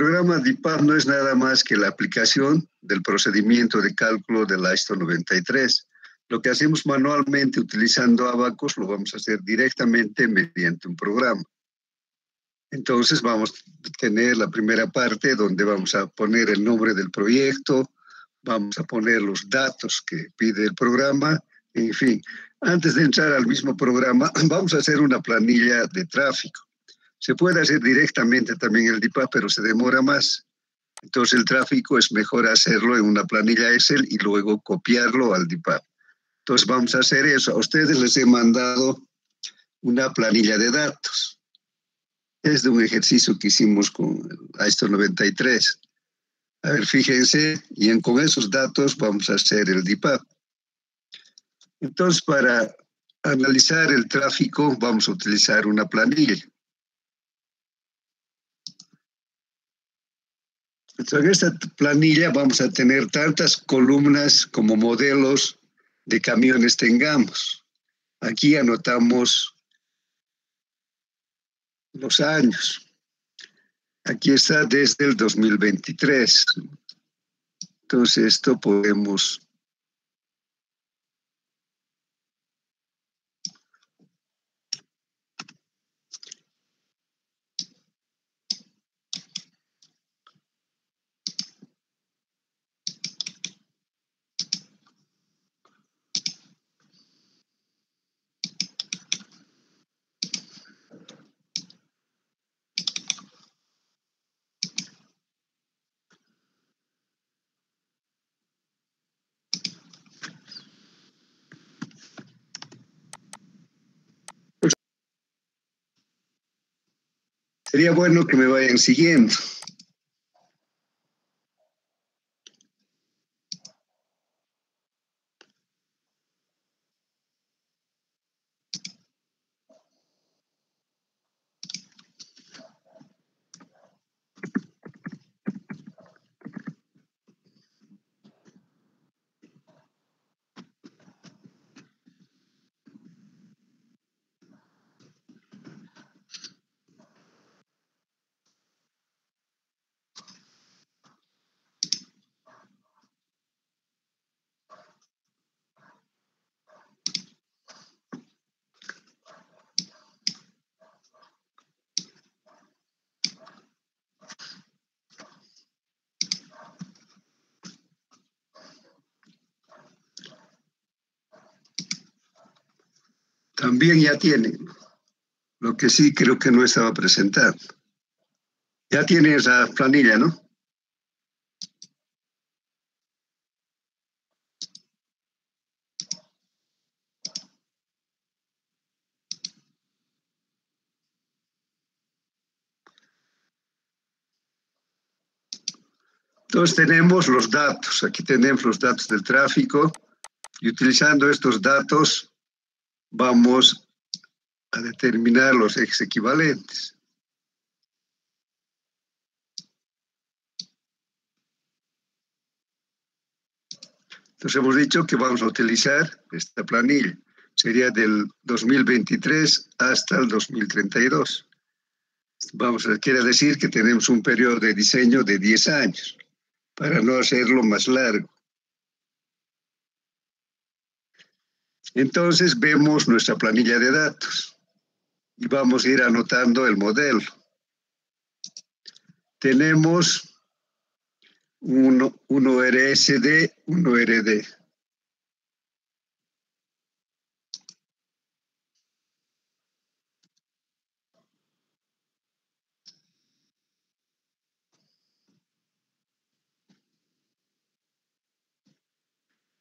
programa DIPAP no es nada más que la aplicación del procedimiento de cálculo de la ISO 93. Lo que hacemos manualmente utilizando Abacus lo vamos a hacer directamente mediante un programa. Entonces vamos a tener la primera parte donde vamos a poner el nombre del proyecto, vamos a poner los datos que pide el programa, en fin. Antes de entrar al mismo programa, vamos a hacer una planilla de tráfico. Se puede hacer directamente también el DIPA, pero se demora más. Entonces el tráfico es mejor hacerlo en una planilla Excel y luego copiarlo al DIPA. Entonces vamos a hacer eso. A ustedes les he mandado una planilla de datos. Es de un ejercicio que hicimos con AISTO 93. A ver, fíjense, y en, con esos datos vamos a hacer el DIPAP. Entonces, para analizar el tráfico, vamos a utilizar una planilla. En esta planilla vamos a tener tantas columnas como modelos de camiones tengamos. Aquí anotamos los años. Aquí está desde el 2023. Entonces esto podemos Sería bueno que me vayan siguiendo. también ya tiene. Lo que sí creo que no estaba presentado. Ya tiene esa planilla, ¿no? Entonces tenemos los datos, aquí tenemos los datos del tráfico y utilizando estos datos vamos a determinar los ejes equivalentes. Entonces hemos dicho que vamos a utilizar esta planilla. Sería del 2023 hasta el 2032. Vamos a, quiere decir que tenemos un periodo de diseño de 10 años, para no hacerlo más largo. Entonces vemos nuestra planilla de datos y vamos a ir anotando el modelo. Tenemos uno, uno RSD, uno RD.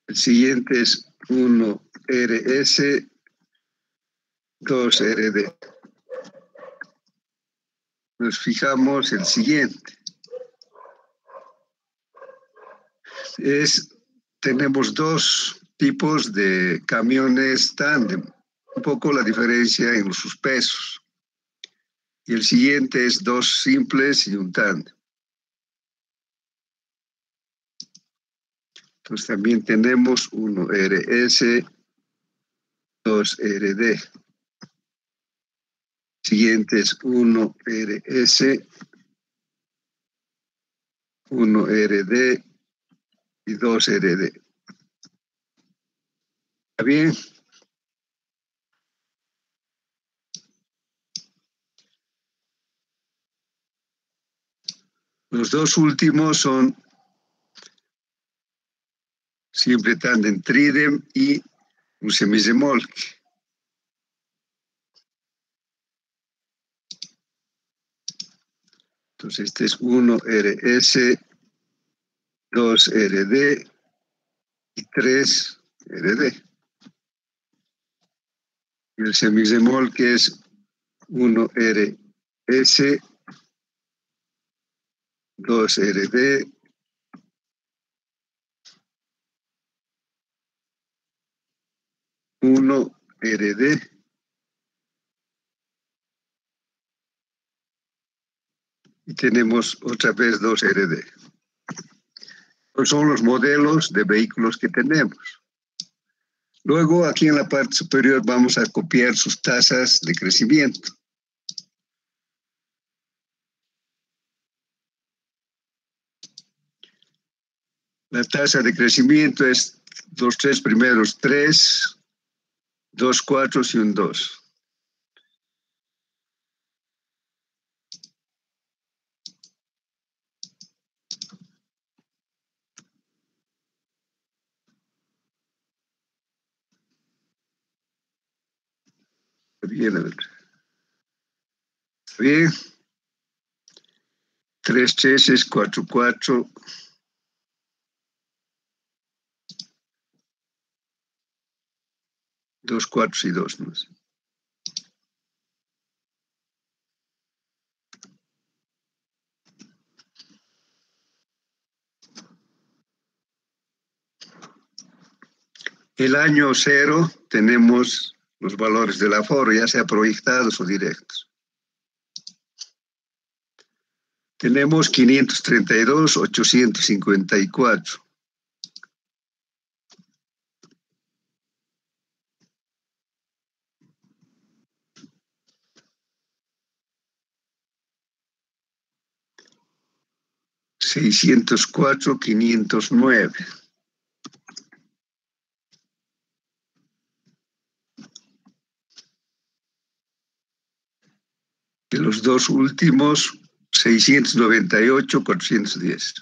El siguiente es 1RS 2RD. Nos fijamos el siguiente. Es, tenemos dos tipos de camiones tándem, un poco la diferencia en sus pesos. Y el siguiente es dos simples y un tándem. Entonces también tenemos 1RS, 2RD. Siguiente es 1RS, 1 RD y 2 RD. ¿Está bien? Los dos últimos son siempre en tridem y un semizemolque. Entonces, este es 1RS, 2RD y 3RD. Y el semizemol que es 1RS, 2RD, uno RD y tenemos otra vez dos RD. son los modelos de vehículos que tenemos. Luego, aquí en la parte superior vamos a copiar sus tasas de crecimiento. La tasa de crecimiento es los tres primeros, tres, dos cuatro y un dos. Ver. Bien. Tres, tres es cuatro, cuatro. Dos, cuatro y dos. ¿no? El año cero tenemos los valores del aforo, ya sea proyectados o directos. Tenemos 532, 854. Seiscientos cuatro, quinientos nueve. Los dos últimos, 698, 410.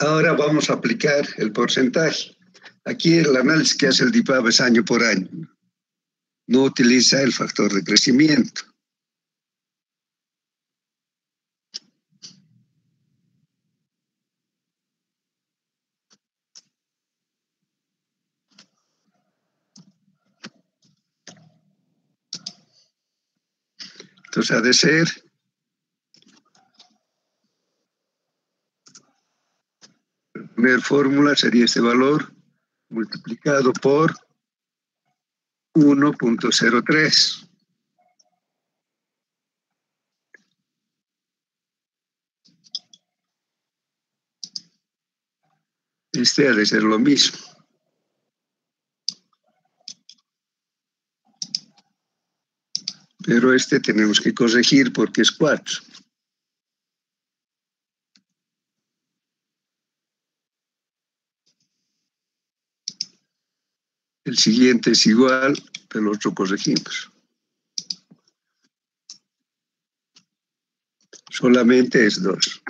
Ahora vamos a aplicar el porcentaje. Aquí el análisis que hace el DIPAB es año por año. No utiliza el factor de crecimiento. Entonces ha de ser la primera fórmula sería este valor multiplicado por 1.03. Este ha de ser lo mismo. Pero este tenemos que corregir porque es 4. El siguiente es igual, pero el otro corregimos. Solamente es 2.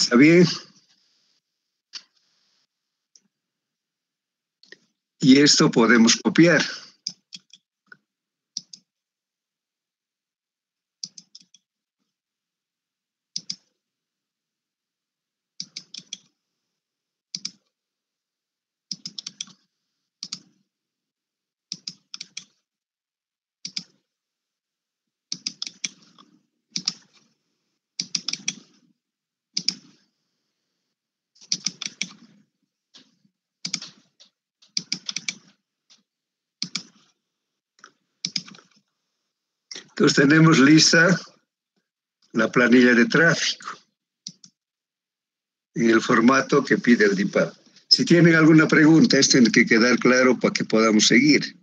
¿Está bien? Y esto podemos copiar. Entonces tenemos lista la planilla de tráfico en el formato que pide el DIPAD. Si tienen alguna pregunta, esto tiene que quedar claro para que podamos seguir.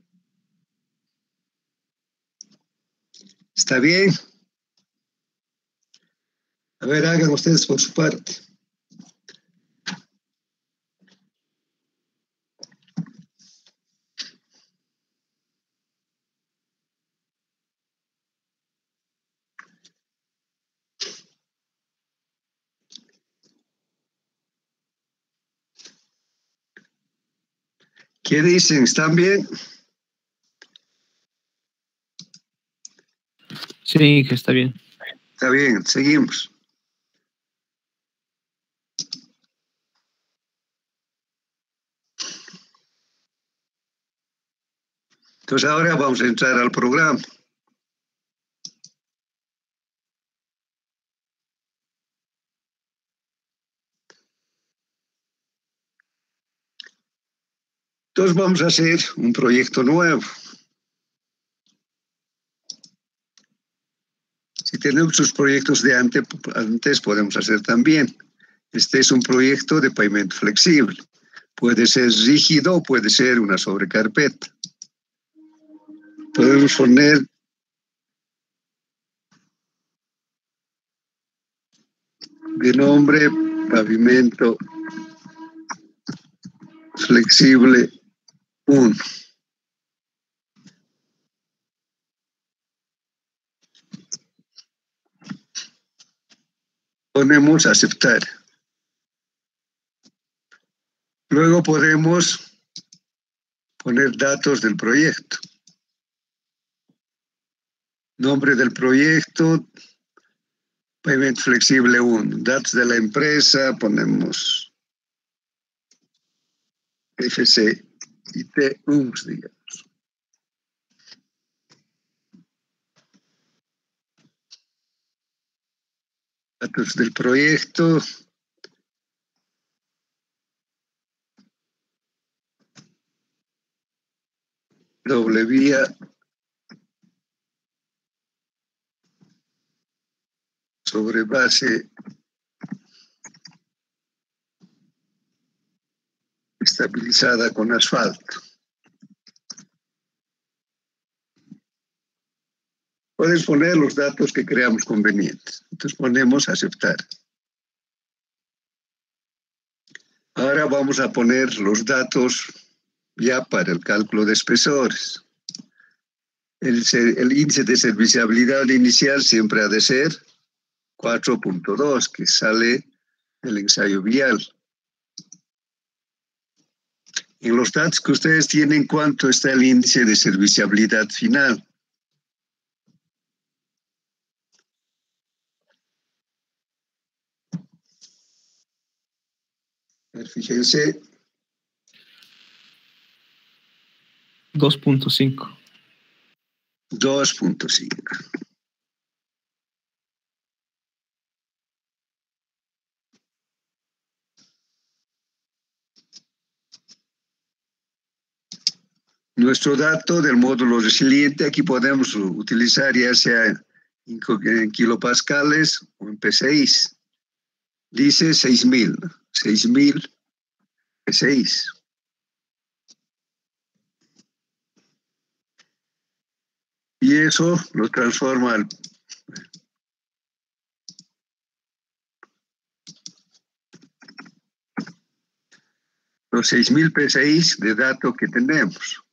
¿Está bien? A ver, hagan ustedes por su parte. ¿Qué dicen? ¿Están bien? Sí, que está bien. Está bien, seguimos. Entonces ahora vamos a entrar al programa. Entonces vamos a hacer un proyecto nuevo. Si tenemos sus proyectos de antes, antes, podemos hacer también. Este es un proyecto de pavimento flexible. Puede ser rígido puede ser una sobrecarpeta. Podemos poner de nombre pavimento flexible 1. Ponemos aceptar. Luego podemos poner datos del proyecto. Nombre del proyecto, pavimento flexible 1. Datos de la empresa, ponemos FC y TUMS, digamos. Datos del proyecto. Doble vía sobre base estabilizada con asfalto. Puedes poner los datos que creamos convenientes. Entonces ponemos aceptar. Ahora vamos a poner los datos ya para el cálculo de espesores. El, índice de serviciabilidad inicial siempre ha de ser 4.2, que sale del ensayo vial. En los datos que ustedes tienen, ¿cuánto está el índice de serviciabilidad final? fíjense. 2.5. 2.5. Nuestro dato del módulo resiliente, aquí podemos utilizar ya sea en kilopascales o en P6. Dice 6000, 6000 P6. Y eso lo transforma al los 6000 P6 de dato que tenemos.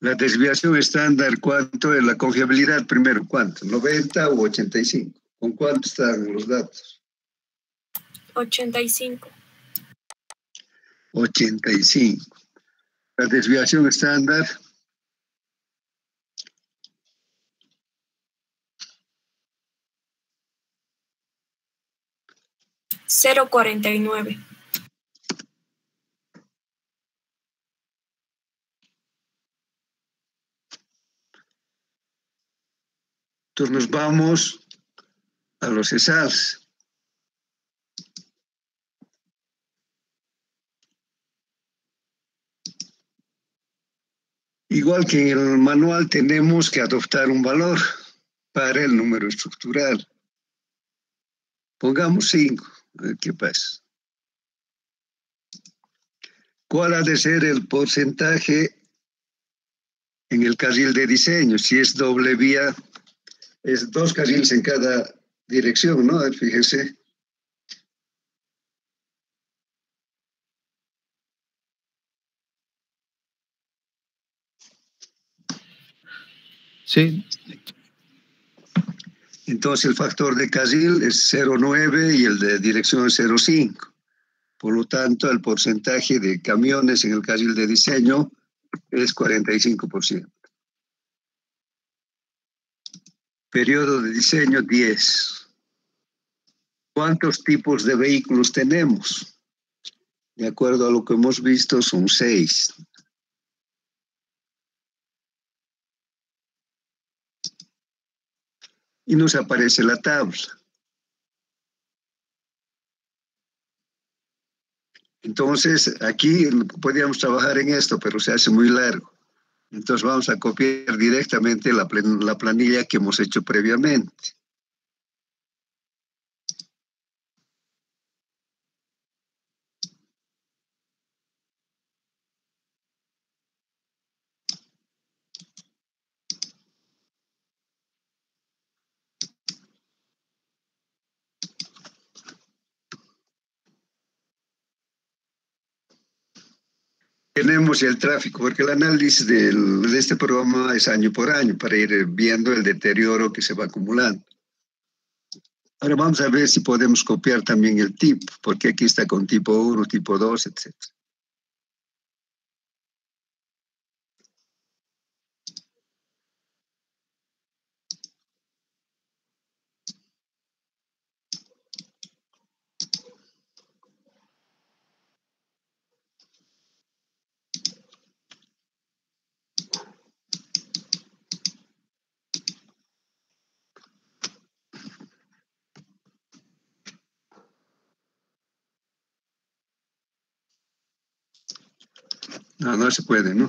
La desviación estándar, ¿cuánto es la confiabilidad? Primero, ¿cuánto? ¿90 o 85? ¿Con cuánto están los datos? 85. 85. La desviación estándar. Cero cuarenta y nueve. Entonces nos vamos a los ESALs. Igual que en el manual tenemos que adoptar un valor para el número estructural. Pongamos 5, a ver qué pasa. ¿Cuál ha de ser el porcentaje en el carril de diseño? Si es doble vía, es dos carriles en cada dirección, ¿no? Fíjese. Sí. Entonces el factor de carril es 0,9 y el de dirección es 0,5. Por lo tanto, el porcentaje de camiones en el carril de diseño es 45%. Periodo de diseño 10. ¿Cuántos tipos de vehículos tenemos? De acuerdo a lo que hemos visto, son seis. Y nos aparece la tabla. Entonces, aquí podríamos trabajar en esto, pero se hace muy largo. Entonces vamos a copiar directamente la, la planilla que hemos hecho previamente. Tenemos el tráfico, porque el análisis de este programa es año por año para ir viendo el deterioro que se va acumulando. Ahora vamos a ver si podemos copiar también el tipo, porque aquí está con tipo 1, tipo 2, etc. No, no se puede, ¿no?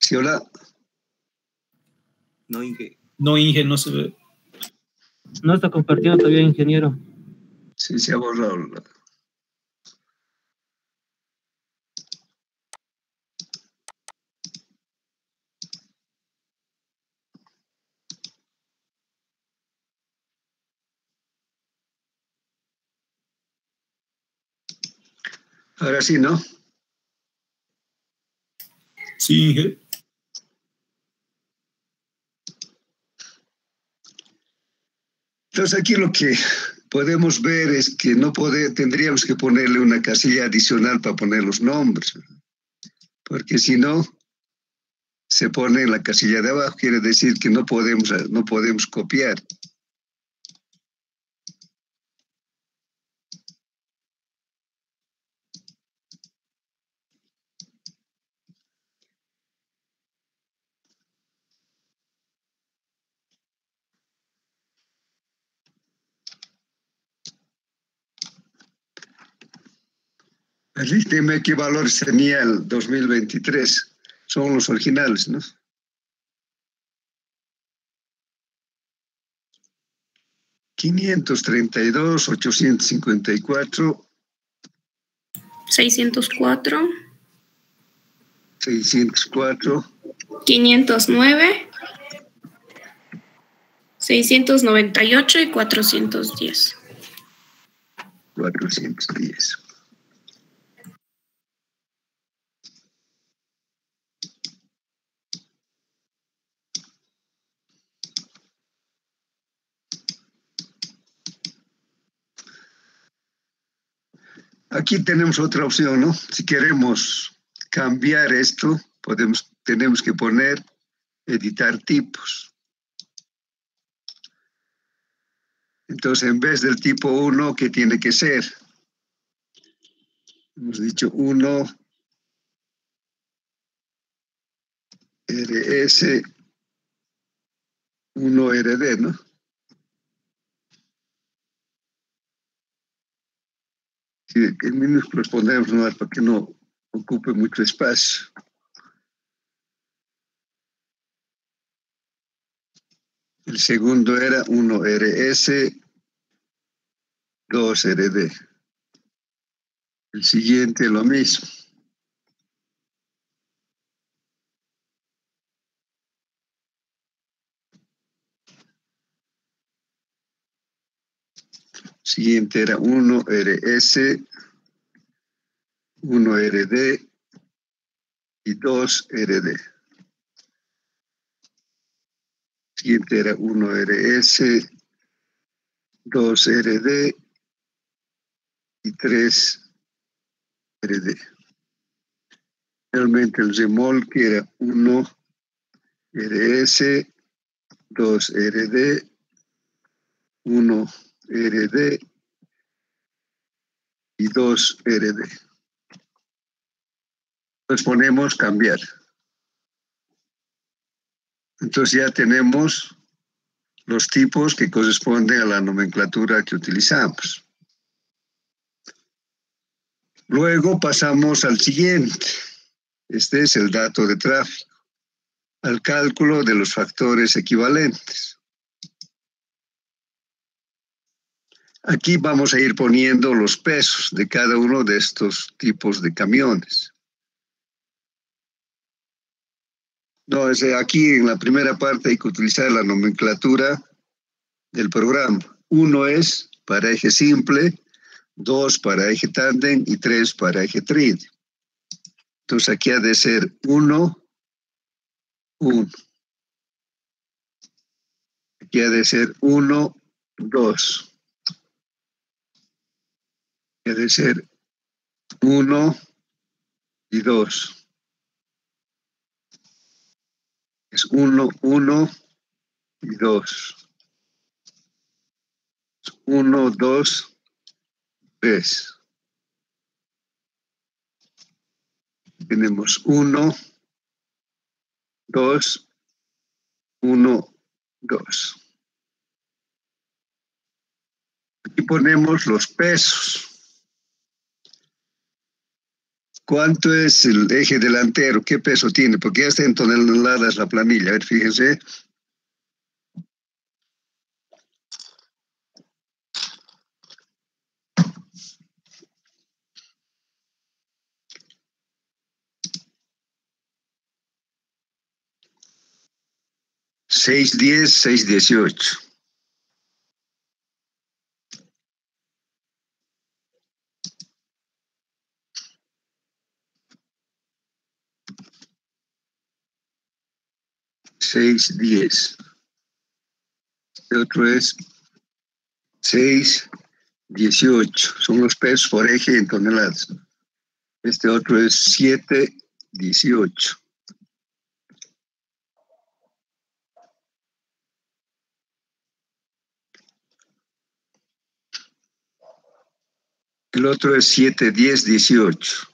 Sí, hola. No, Inge. No, Inge, no se ve. No está compartiendo todavía, ingeniero. Sí, se ha borrado. Ahora sí, ¿no? Sí. Entonces aquí lo que podemos ver es que no tendríamos que ponerle una casilla adicional para poner los nombres, porque si no, se pone en la casilla de abajo, quiere decir que no podemos, no podemos copiar. Pues dime qué valores tenía el 2023. Son los originales, ¿no? ¿532, 854? 604. 604. 509. 698 y 410. 410. Aquí tenemos otra opción, ¿no? Si queremos cambiar esto, podemos, tenemos que poner editar tipos. Entonces, en vez del tipo 1, ¿qué tiene que ser? Hemos dicho 1 RS 1 RD, ¿no? En minúsculos ponemos nomás para que no ocupe mucho espacio. El segundo era 1RS, 2RD. El siguiente lo mismo. Siguiente era 1RS, 1RD y 2RD. Siguiente era 1RS, 2RD y 3RD. Realmente el remolque era 1RS, 2RD, 1 RD y 2 RD. Entonces ponemos cambiar. Entonces ya tenemos los tipos que corresponden a la nomenclatura que utilizamos. Luego pasamos al siguiente. Este es el dato de tráfico, al cálculo de los factores equivalentes. Aquí vamos a ir poniendo los pesos de cada uno de estos tipos de camiones. No, aquí en la primera parte hay que utilizar la nomenclatura del programa. Uno es para eje simple, dos para eje tándem y tres para eje trid. Entonces aquí ha de ser uno, uno. Aquí ha de ser uno, dos debe ser uno y dos. Es uno, uno y dos. Uno, dos, tres. Tenemos uno, dos, uno, dos. Aquí ponemos los pesos. ¿Cuánto es el eje delantero? ¿Qué peso tiene? Porque ya está en toneladas la planilla. A ver, fíjense. Seis diez, seis dieciocho. 6, 10. Este otro es 6, 18. Son los pesos por eje en toneladas. Este otro es 7, 18. El otro es 7, 10, 18.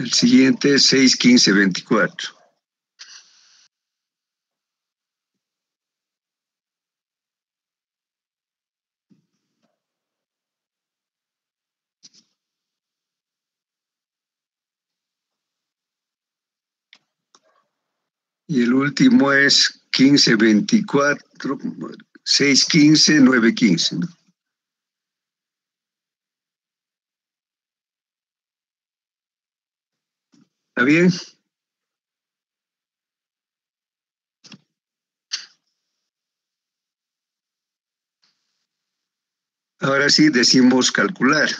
El siguiente es 6, 15, 24. Y el último es 15, 24, 6, 15, 9, 15. ¿no? ¿Está bien? Ahora sí decimos calcular.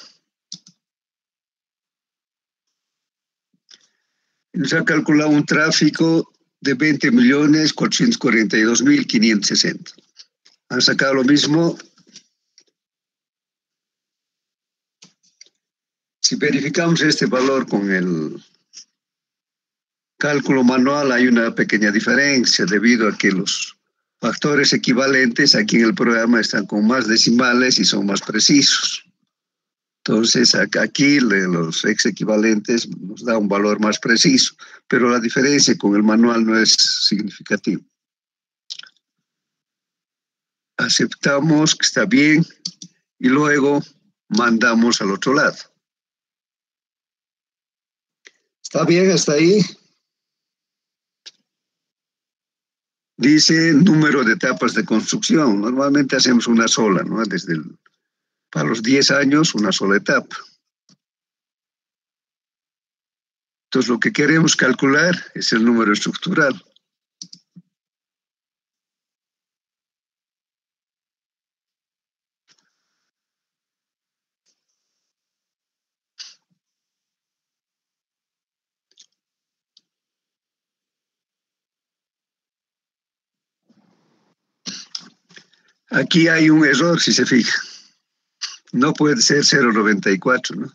Nos ha calculado un tráfico de 20 millones 442 mil 560. Han sacado lo mismo. Si verificamos este valor con el cálculo manual, hay una pequeña diferencia debido a que los factores equivalentes aquí en el programa están con más decimales y son más precisos. Entonces, aquí los ex equivalentes nos da un valor más preciso, pero la diferencia con el manual no es significativa. Aceptamos que está bien y luego mandamos al otro lado. ¿Está bien hasta ahí? Dice número de etapas de construcción. Normalmente hacemos una sola, ¿no? Desde para los 10 años, una sola etapa. Entonces, lo que queremos calcular es el número estructural. Aquí hay un error, si se fija. No puede ser 0,94, ¿no?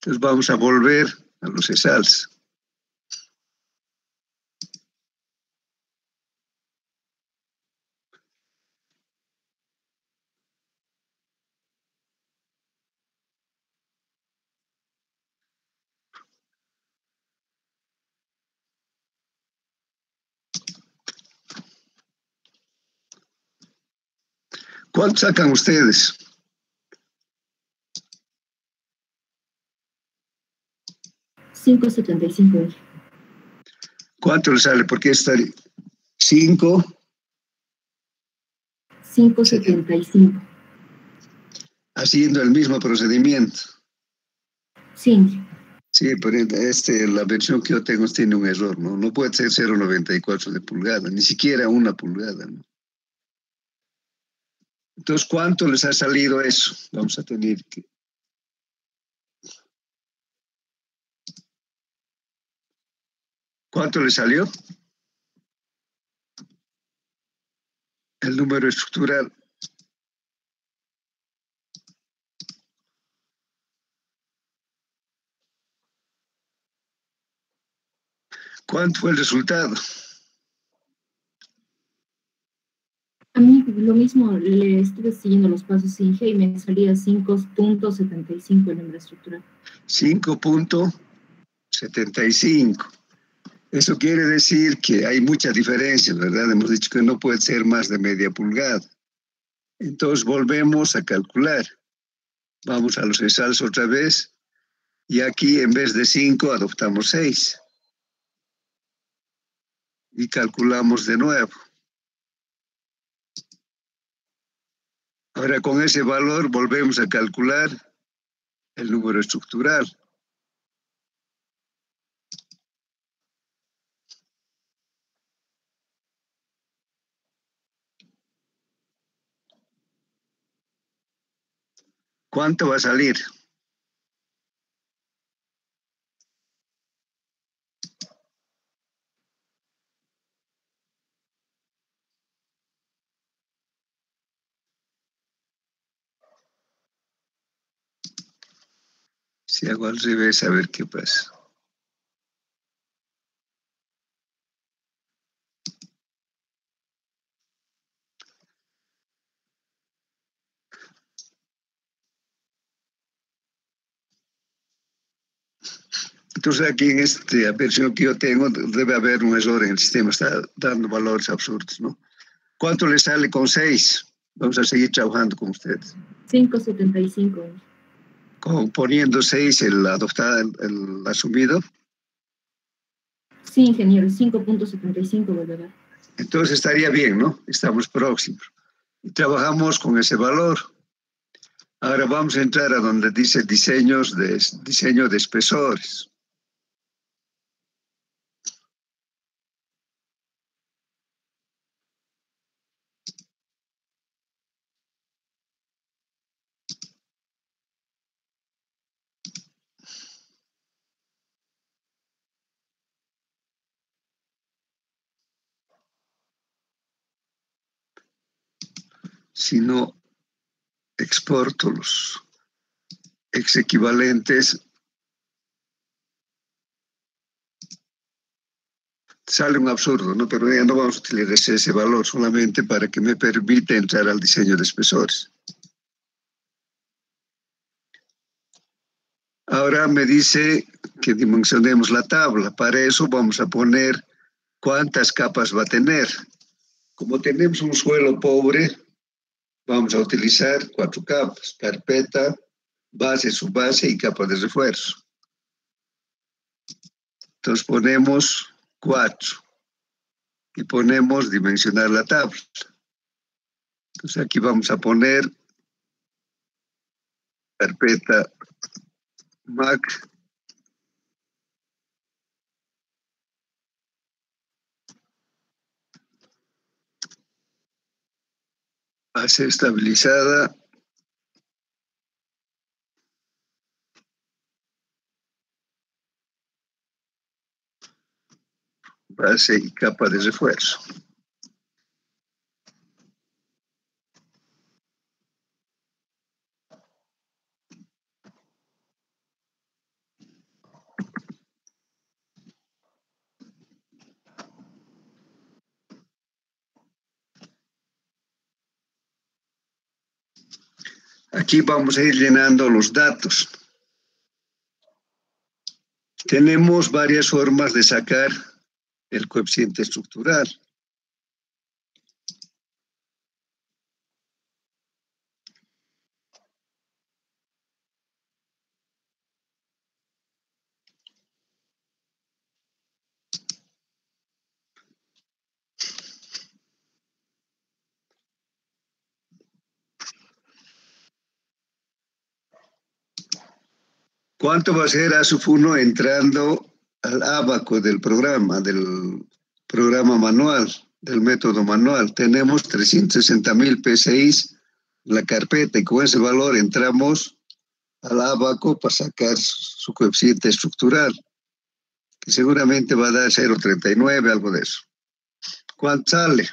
Entonces vamos a volver a los ESALs. ¿Cuánto sacan ustedes? Cinco setenta y cinco. ¿Cuánto le sale? Porque está cinco. Cinco setenta y cinco. Haciendo el mismo procedimiento. Sí. Sí, pero este, la versión que yo tengo tiene un error, ¿no? No puede ser 0,94 de pulgada, ni siquiera una pulgada, ¿no? Entonces, ¿cuánto les ha salido eso? Vamos a tener que... ¿Cuánto le salió? El número estructural. ¿Cuánto fue el resultado? A mí lo mismo, le estuve siguiendo los pasos Inge y me salía 5.75 el número estructural. 5.75. Eso quiere decir que hay mucha diferencia, ¿verdad? Hemos dicho que no puede ser más de media pulgada. Entonces volvemos a calcular. Vamos a los exals otra vez. Y aquí en vez de 5 adoptamos 6. Y calculamos de nuevo. Ahora con ese valor volvemos a calcular el número estructural. ¿Cuánto va a salir? Si hago al revés, a ver qué pasa. Entonces aquí en esta versión que yo tengo debe haber un error en el sistema, está dando valores absurdos, ¿no? ¿Cuánto le sale con 6? Vamos a seguir trabajando con ustedes. 5.75. Poniendo 6 el adoptado, el, el asumido. Sí, ingeniero, 5.75 volverá. Entonces estaría bien, ¿no? Estamos próximos. Y trabajamos con ese valor. Ahora vamos a entrar a donde dice diseños de, diseño de espesores. Si no exporto los ex equivalentes, sale un absurdo, ¿no? Pero ya no vamos a utilizar ese valor solamente para que me permita entrar al diseño de espesores. Ahora me dice que dimensionemos la tabla. Para eso vamos a poner cuántas capas va a tener. Como tenemos un suelo pobre, vamos a utilizar cuatro capas, carpeta, base, subbase y capa de refuerzo. Entonces ponemos cuatro y ponemos dimensionar la tabla. Entonces aquí vamos a poner carpeta Mac estabilizada base y capa de refuerzo. Aquí vamos a ir llenando los datos. Tenemos varias formas de sacar el coeficiente estructural. ¿Cuánto va a ser ASUF1 entrando al abaco del programa, del programa manual, del método manual? Tenemos 360 mil P6 en la carpeta y con ese valor entramos al abaco para sacar su coeficiente estructural, que seguramente va a dar 0,39, algo de eso. ¿Cuánto sale?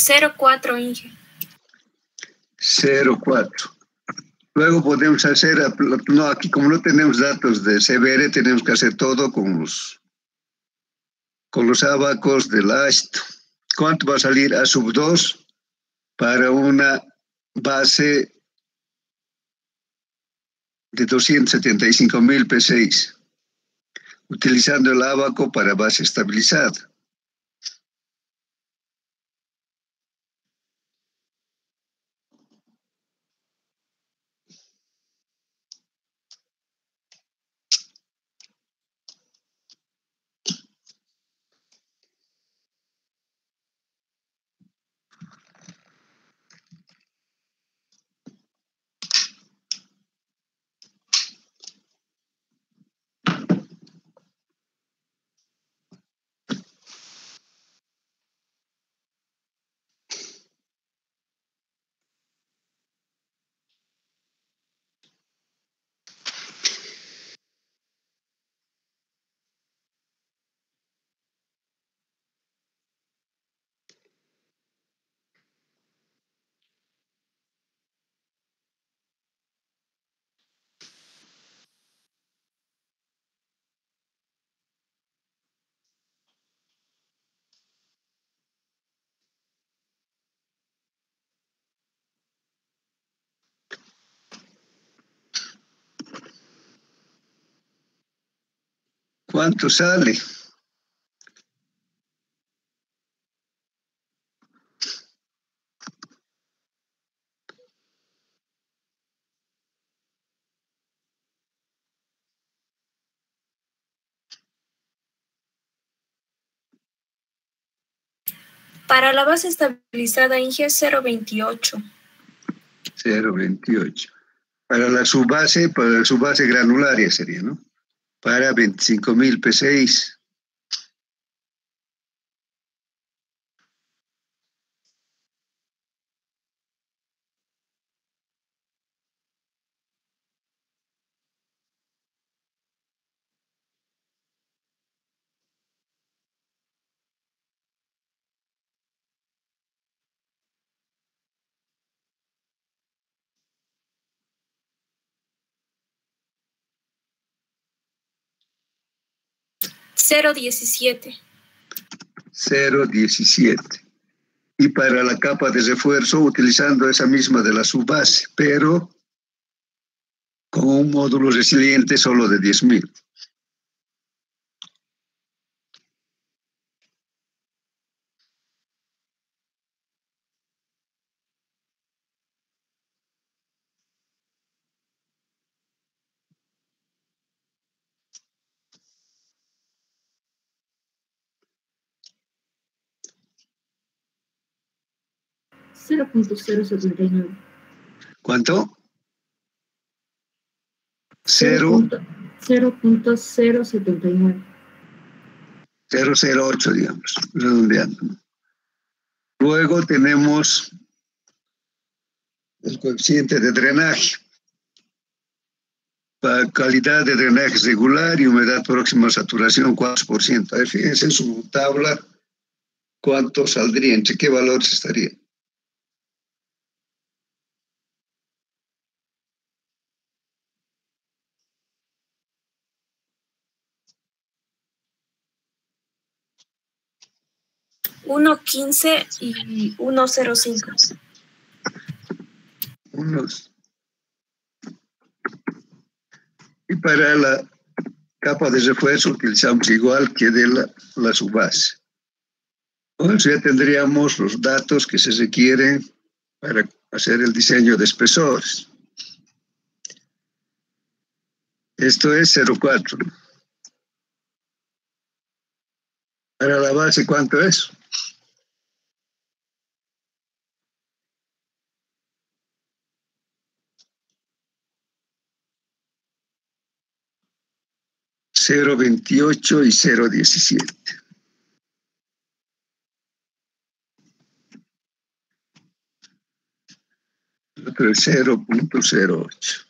Cero cuatro, Inge. 0,4. Luego podemos hacer, no, aquí como no tenemos datos de CBR, tenemos que hacer todo con los, con los abacos del AST. ¿Cuánto va a salir a sub 2 para una base de 275 mil P6? Utilizando el abaco para base estabilizada. ¿Cuánto sale? Para la base estabilizada INGE 0.28. 0.28. Para la subbase, para la subbase granularia sería, ¿no? Para 25.000 P6. Cero diecisiete. 0.17. Y para la capa de refuerzo, utilizando esa misma de la subbase, pero con un módulo resiliente solo de 10.000. Cero punto cero setenta y nueve. ¿Cuánto? Cero, Cero punto cero setenta y nueve. 008, digamos, redondeando. Luego tenemos el coeficiente de drenaje. Para calidad de drenaje regular y humedad próxima a saturación 4%. A ver, fíjense en su tabla cuánto saldría, entre qué valores estaría. Uno quince y uno cero cinco. unos. Y para la capa de refuerzo utilizamos igual que de la, la subbase. Entonces ya tendríamos los datos que se requieren para hacer el diseño de espesores. Esto es 0,4. Para la base, ¿cuánto es? Cero veintiocho y cero diecisiete. Otro es cero punto cero ocho.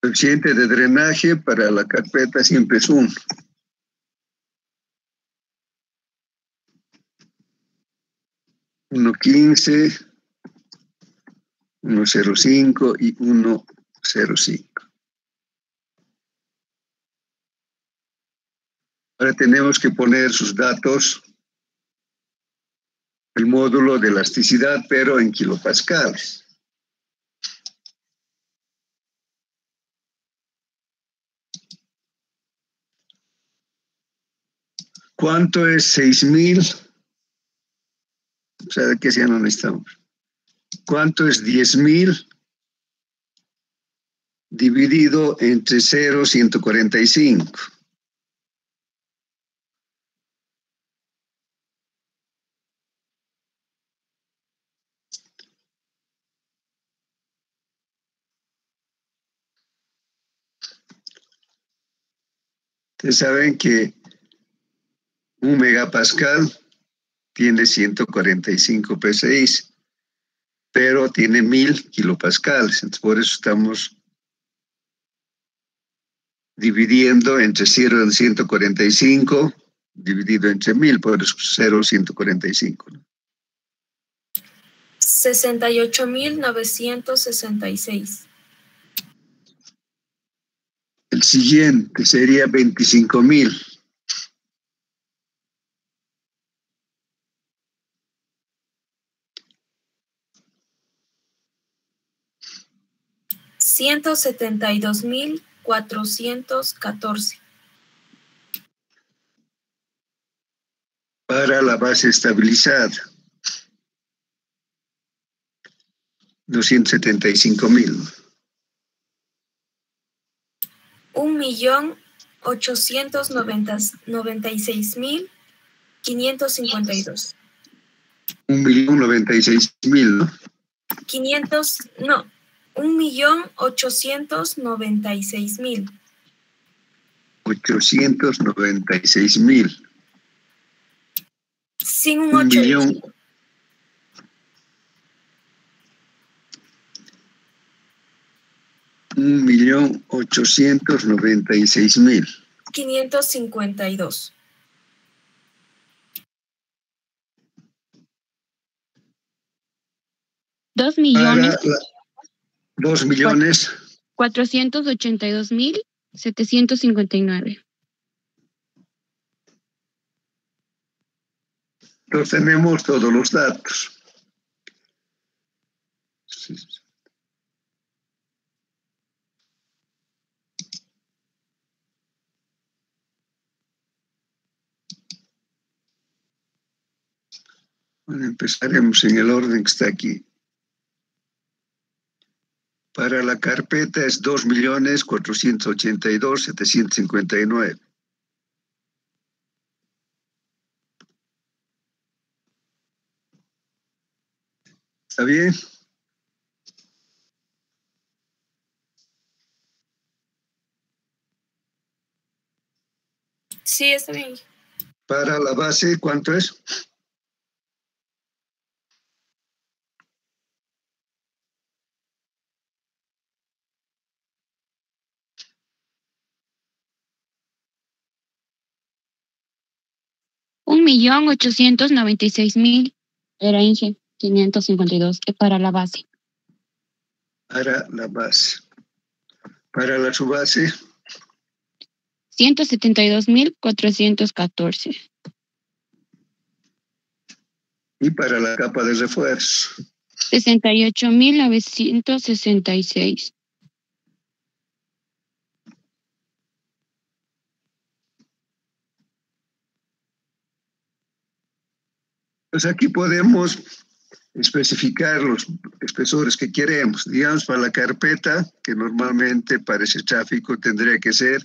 Coeficiente de drenaje para la carpeta siempre es uno. Uno quince, uno cero cinco y uno cero cinco. Ahora tenemos que poner sus datos, el módulo de elasticidad, pero en kilopascales. ¿Cuánto es 6000? O sea, ¿de qué ya no necesitamos? ¿Cuánto es 10.000 dividido entre 0, 145? Ustedes saben que un megapascal tiene 145 PSI, pero tiene 1000 kilopascales. Entonces, por eso estamos dividiendo entre 0 y 145, dividido entre 1000, por eso 0, 145. ¿no? 68.966. El siguiente sería 25.000. Ciento setenta y dos mil 414. Para la base estabilizada, 275 mil. Un millón ochocientos noventa y seis mil quinientos cincuenta y dos. Un millón noventa y seis mil, ¿no? 500, no, un millón ochocientos noventa y seis mil. 896 mil. Sin un Un 8. millón. Un millón ochocientos noventa y seis mil. 552. Dos Para millones la- dos millones cuatrocientos ochenta y dos mil setecientos cincuenta y nueve. Entonces tenemos todos los datos. Sí. Bueno, empezaremos en el orden que está aquí. Para la carpeta es 2.482.759. ¿Está bien? Sí, está bien. Para la base, ¿cuánto es? millón ochocientos noventa y seis mil era Inge, 552 eh, para la base. Para la base. Para la subbase. 172.414. Y para la capa de refuerzo. 68.966. Pues aquí podemos especificar los espesores que queremos. Digamos, para la carpeta, que normalmente para ese tráfico tendría que ser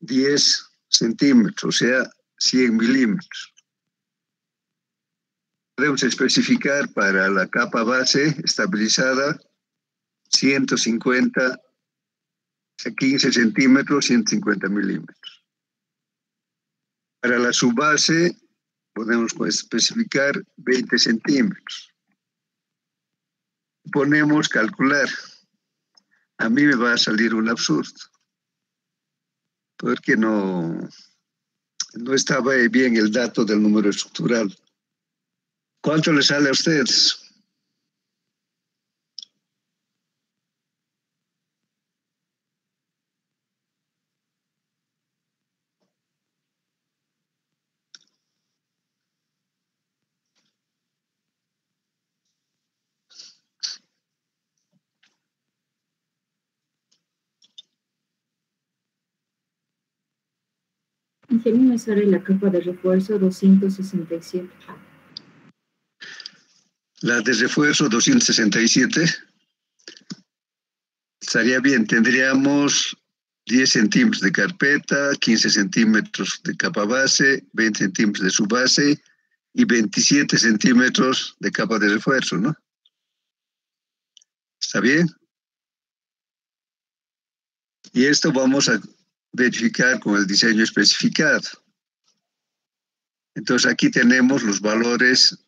10 centímetros, o sea, 100 milímetros. Podemos especificar para la capa base estabilizada 150 a 15 centímetros, 150 milímetros. Para la subbase podemos especificar 20 centímetros. Ponemos calcular. A mí me va a salir un absurdo. Porque no, no estaba bien el dato del número estructural. ¿Cuánto le sale a ustedes? Y a mí me sale la capa de refuerzo 267. La de refuerzo 267. Estaría bien, tendríamos 10 centímetros de carpeta, 15 centímetros de capa base, 20 centímetros de subbase y 27 centímetros de capa de refuerzo, ¿no? ¿Está bien? Y esto vamos a verificar con el diseño especificado. Entonces aquí tenemos los valores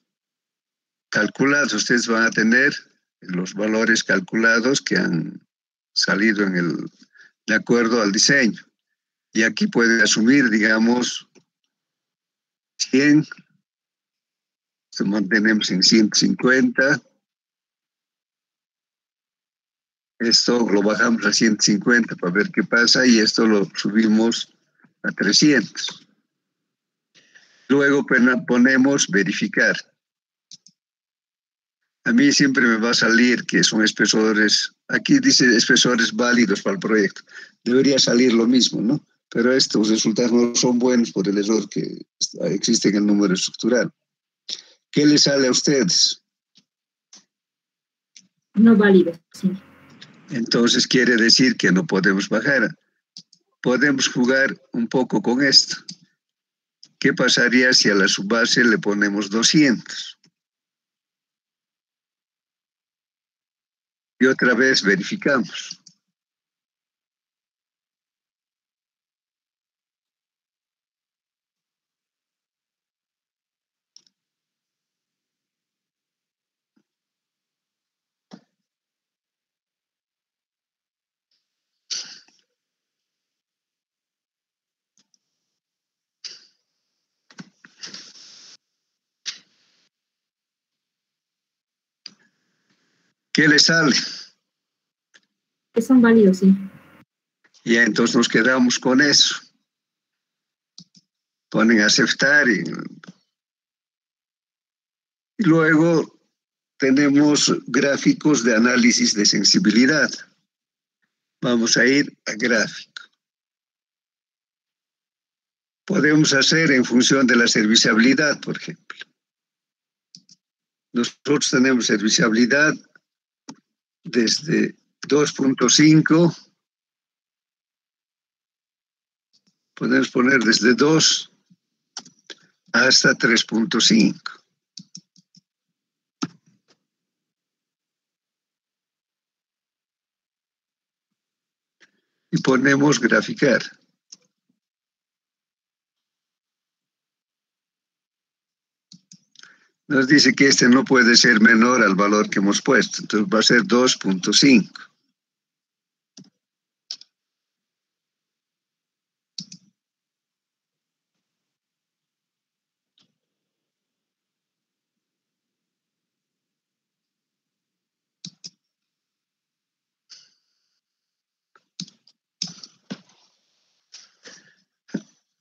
calculados. Ustedes van a tener los valores calculados que han salido en el, de acuerdo al diseño. Y aquí pueden asumir, digamos, 100, se mantenemos en 150. Esto lo bajamos a 150 para ver qué pasa y esto lo subimos a 300. Luego pena- ponemos verificar. A mí siempre me va a salir que son espesores Aquí dice espesores válidos para el proyecto. Debería salir lo mismo, ¿no? Pero estos resultados no son buenos por el error que existe en el número estructural. ¿Qué le sale a ustedes? No válido, sí. Entonces quiere decir que no podemos bajar. Podemos jugar un poco con esto. ¿Qué pasaría si a la subbase le ponemos 200? Y otra vez verificamos. ¿Qué le sale? Que son válidos, sí. Y entonces nos quedamos con eso. Ponen aceptar y, y luego tenemos gráficos de análisis de sensibilidad. Vamos a ir a gráfico. Podemos hacer en función de la serviciabilidad, por ejemplo. Nosotros tenemos serviciabilidad desde 2.5, podemos poner desde 2 hasta 3.5. Y ponemos graficar. Nos dice que este no puede ser menor al valor que hemos puesto, entonces va a ser 2.5.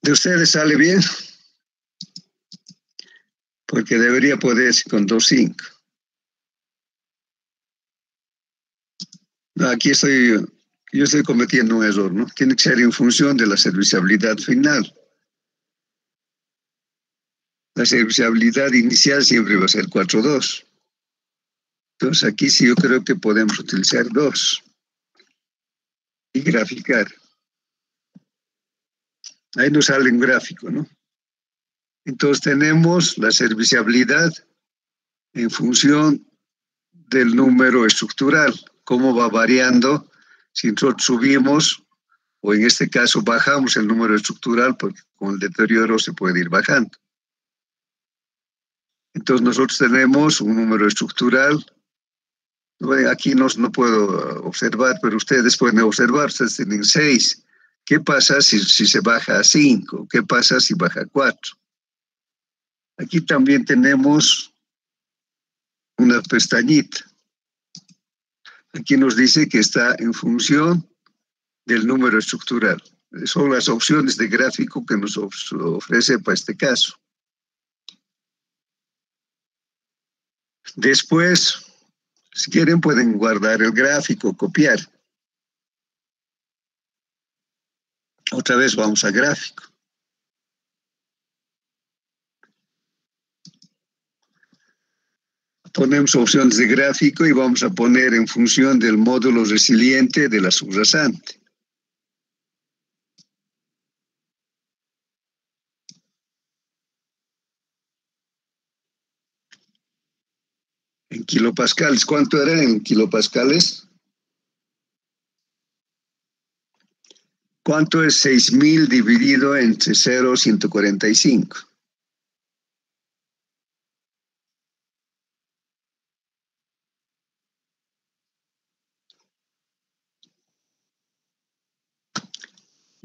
¿De ustedes sale bien? Porque debería poderse con 2.5. Aquí estoy, yo estoy cometiendo un error, ¿no? Tiene que ser en función de la serviciabilidad final. La serviciabilidad inicial siempre va a ser 4.2. Entonces aquí sí yo creo que podemos utilizar 2 y graficar. Ahí nos sale un gráfico, ¿no? Entonces tenemos la serviciabilidad en función del número estructural, cómo va variando si nosotros subimos o en este caso bajamos el número estructural porque con el deterioro se puede ir bajando. Entonces nosotros tenemos un número estructural. Aquí no, no puedo observar, pero ustedes pueden observar, ustedes tienen 6. ¿Qué pasa si, si se baja a 5? ¿Qué pasa si baja a 4? Aquí también tenemos una pestañita. Aquí nos dice que está en función del número estructural. Son las opciones de gráfico que nos ofrece para este caso. Después, si quieren, pueden guardar el gráfico, copiar. Otra vez vamos a gráfico. Ponemos opciones de gráfico y vamos a poner en función del módulo resiliente de la subrasante. En kilopascales, ¿cuánto era en kilopascales? ¿Cuánto es 6.000 dividido entre 0,145?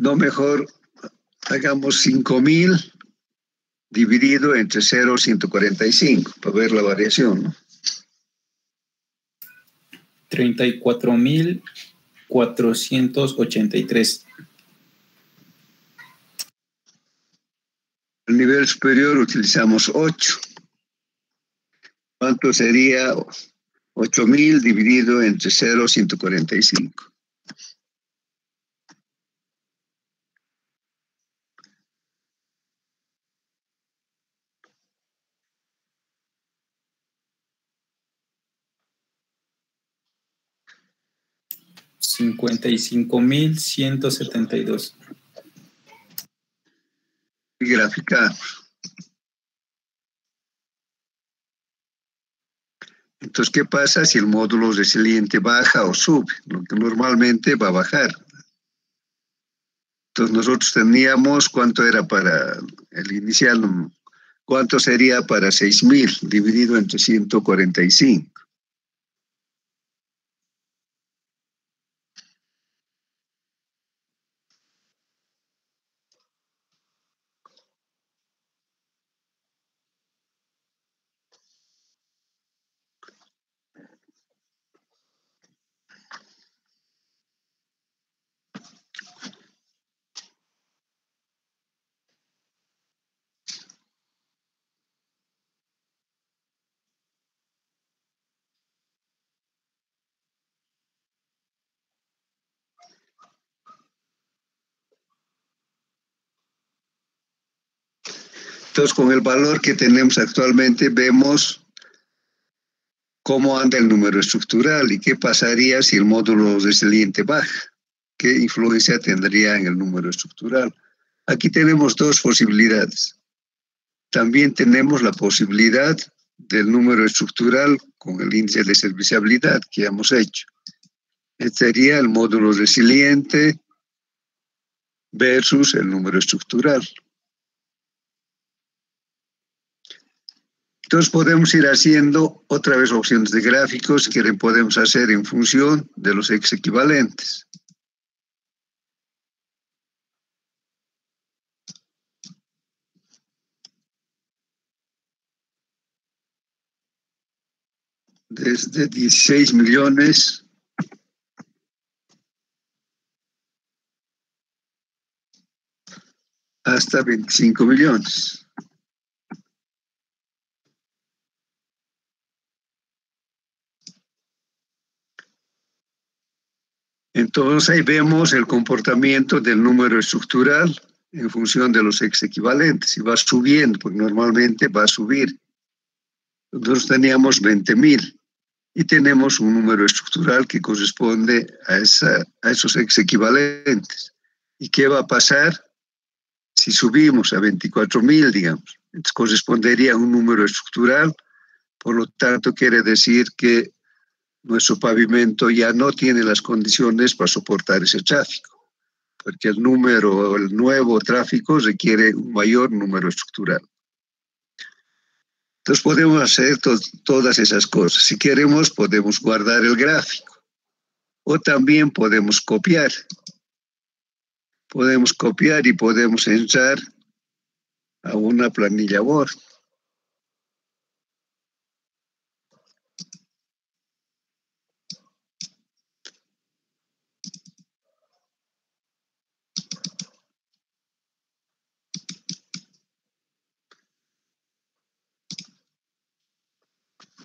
No mejor hagamos 5000 dividido entre 0 y 145 para ver la variación. ¿no? 34.483. El nivel superior utilizamos 8. ¿Cuánto sería 8000 dividido entre 0, 145. Cincuenta y cinco mil ciento setenta y dos. Graficamos. Entonces, ¿qué pasa si el módulo resiliente baja o sube? Lo que normalmente va a bajar. Entonces, nosotros teníamos cuánto era para el inicial, cuánto sería para 6.000 dividido entre 145. Entonces, con el valor que tenemos actualmente, vemos cómo anda el número estructural y qué pasaría si el módulo resiliente baja. ¿Qué influencia tendría en el número estructural? Aquí tenemos dos posibilidades. También tenemos la posibilidad del número estructural con el índice de serviciabilidad que hemos hecho. Este sería el módulo resiliente versus el número estructural. Entonces podemos ir haciendo otra vez opciones de gráficos que podemos hacer en función de los ex equivalentes. Desde 16 millones hasta 25 millones. Entonces ahí vemos el comportamiento del número estructural en función de los ex equivalentes y va subiendo, porque normalmente va a subir. Nosotros teníamos 20.000 y tenemos un número estructural que corresponde a, esa, a esos ex equivalentes. ¿Y qué va a pasar si subimos a 24.000, digamos? Entonces correspondería a un número estructural, por lo tanto quiere decir que nuestro pavimento ya no tiene las condiciones para soportar ese tráfico, porque el número, el nuevo tráfico requiere un mayor número estructural. Entonces podemos hacer todas esas cosas. Si queremos, podemos guardar el gráfico o también podemos copiar. Podemos copiar y podemos entrar a una planilla Word.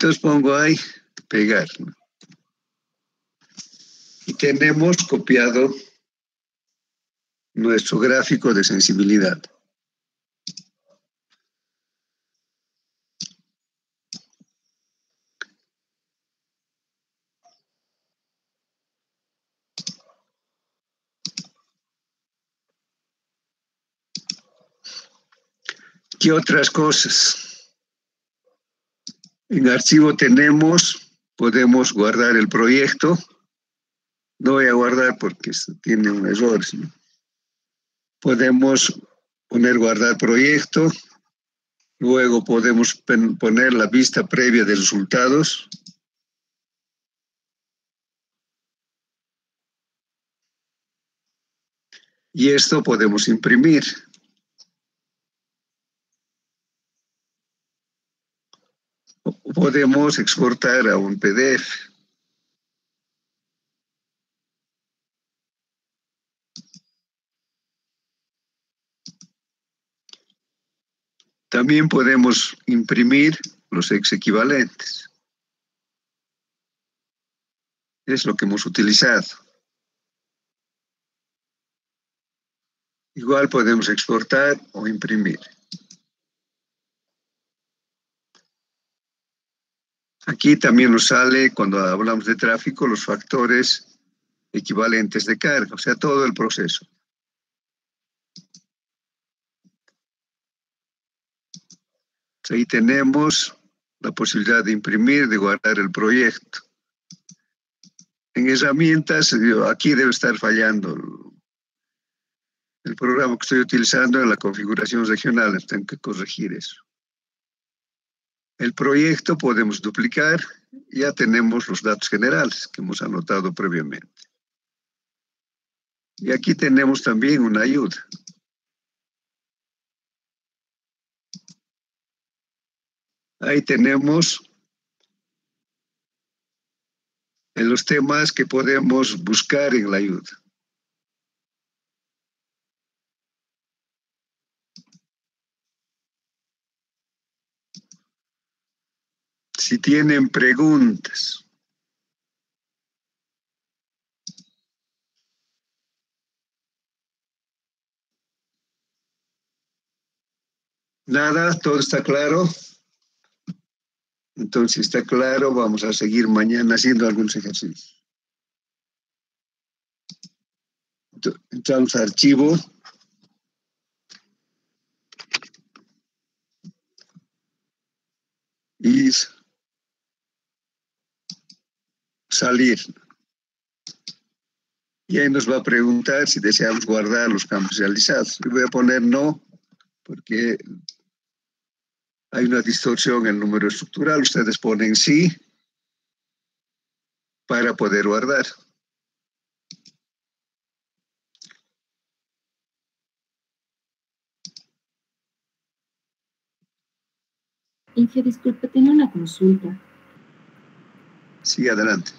Entonces pongo ahí, pegar. Y tenemos copiado nuestro gráfico de sensibilidad. ¿Qué otras cosas? En archivo tenemos, podemos guardar el proyecto. No voy a guardar porque tiene un error. Podemos poner guardar proyecto. Luego podemos poner la vista previa de resultados. Y esto podemos imprimir. Podemos exportar a un PDF. También podemos imprimir los ex equivalentes. Es lo que hemos utilizado. Igual podemos exportar o imprimir. Aquí también nos sale, cuando hablamos de tráfico, los factores equivalentes de carga, o sea, todo el proceso. Ahí tenemos la posibilidad de imprimir, de guardar el proyecto. En herramientas, aquí debe estar fallando el programa que estoy utilizando en la configuración regional, tengo que corregir eso. El proyecto podemos duplicar, ya tenemos los datos generales que hemos anotado previamente. Y aquí tenemos también una ayuda. Ahí tenemos en los temas que podemos buscar en la ayuda. Si tienen preguntas. Nada, todo está claro. Entonces, está claro, vamos a seguir mañana haciendo algunos ejercicios. Entramos a archivo. Salir. Y ahí nos va a preguntar si deseamos guardar los campos realizados. Le voy a poner no, porque hay una distorsión en el número estructural, ustedes ponen sí para poder guardar. Inge, disculpe, tengo una consulta. Sí, adelante.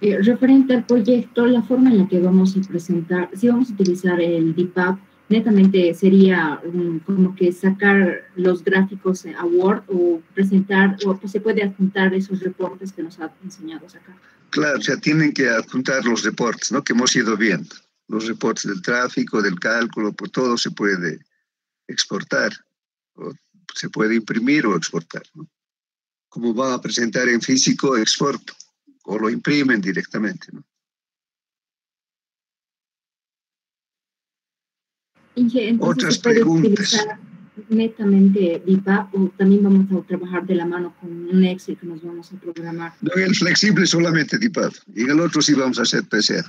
Eh, referente al proyecto, la forma en la que vamos a presentar, si vamos a utilizar el DIPAP, netamente sería como que sacar los gráficos a Word o presentar, o se puede adjuntar esos reportes que nos ha enseñado acá. Claro, o sea, tienen que adjuntar los reportes, ¿no? Que hemos ido viendo. Los reportes del tráfico, del cálculo, por pues todo se puede exportar, se puede imprimir o exportar, ¿no? Como van a presentar en físico, exporto, o lo imprimen directamente, ¿no? Inge, Otras preguntas. netamente VIPA o también vamos a trabajar de la mano con un Excel que nos vamos a programar? No, en el flexible solamente DIPAP y en el otro sí vamos a hacer PCA.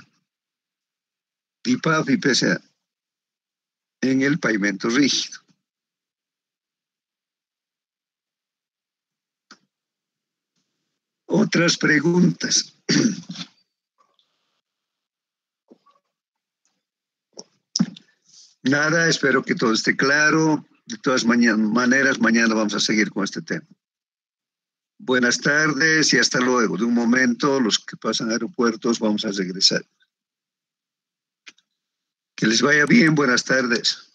DIPAP y PCA en el pavimento rígido. Otras preguntas. Nada, espero que todo esté claro. De todas maneras, mañana vamos a seguir con este tema. Buenas tardes y hasta luego. De un momento, los que pasan aeropuertos, vamos a regresar. Que les vaya bien, buenas tardes.